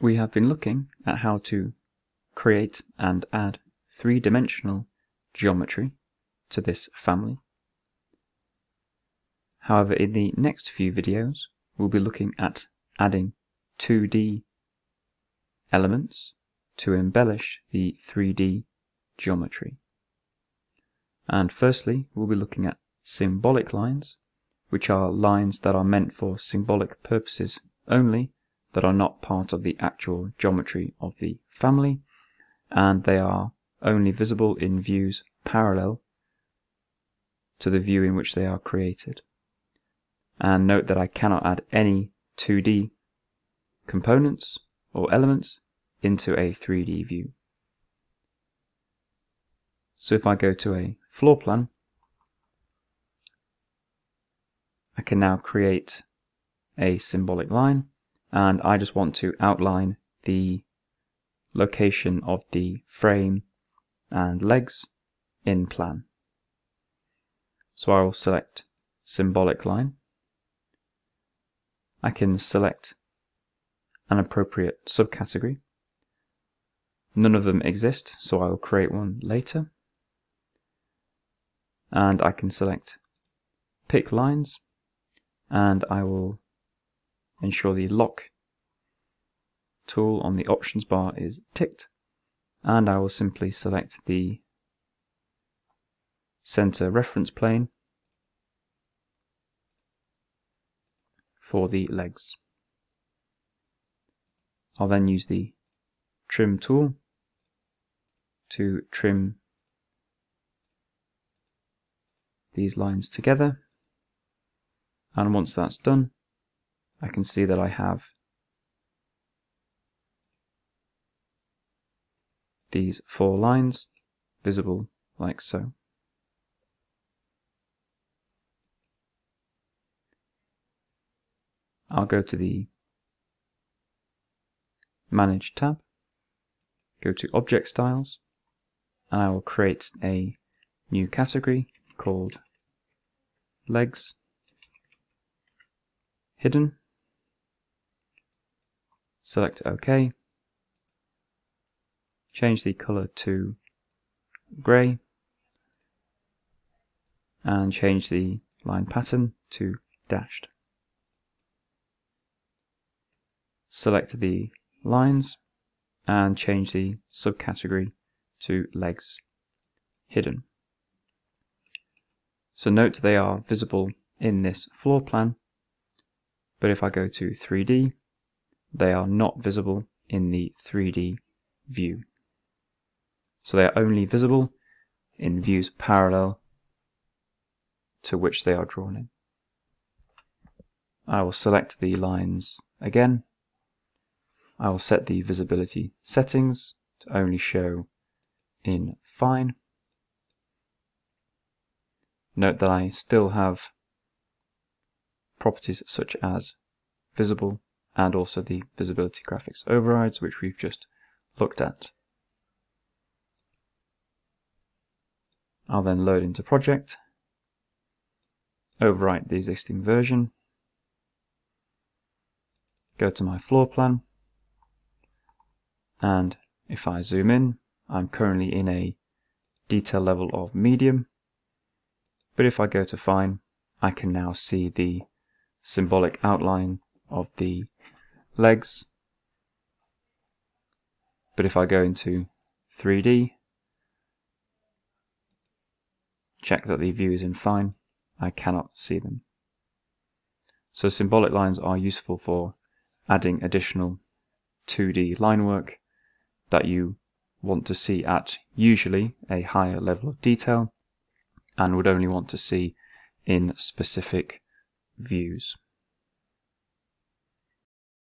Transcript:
We have been looking at how to create and add three-dimensional geometry to this family. However, in the next few videos, we'll be looking at adding 2D elements to embellish the 3D geometry. And firstly, we'll be looking at symbolic lines, which are lines that are meant for symbolic purposes only, that are not part of the actual geometry of the family, and they are only visible in views parallel to the view in which they are created. And note that I cannot add any 2D components or elements into a 3D view. So if I go to a floor plan, I can now create a symbolic line and I just want to outline the location of the frame and legs in plan. So I will select symbolic line. I can select an appropriate subcategory. None of them exist, so I will create one later. And I can select pick lines and I will ensure the lock tool on the options bar is ticked and I will simply select the center reference plane for the legs. I'll then use the trim tool to trim these lines together and once that's done I can see that I have these four lines visible like so. I'll go to the Manage tab, go to Object Styles, and I will create a new category called Legs Hidden. Select OK. Change the color to grey and change the line pattern to dashed. Select the lines and change the subcategory to legs hidden. So note they are visible in this floor plan, but if I go to 3D, they are not visible in the 3D view. So they are only visible in views parallel to which they are drawn in. I will select the lines again. I will set the visibility settings to only show in fine. Note that I still have properties such as visible and also the visibility graphics overrides which we've just looked at. I'll then load into project, overwrite the existing version, go to my floor plan, and if I zoom in, I'm currently in a detail level of medium, but if I go to fine, I can now see the symbolic outline of the legs. But if I go into 3D, check that the view is in fine, I cannot see them. So symbolic lines are useful for adding additional 2D line work that you want to see at usually a higher level of detail and would only want to see in specific views.